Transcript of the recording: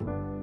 you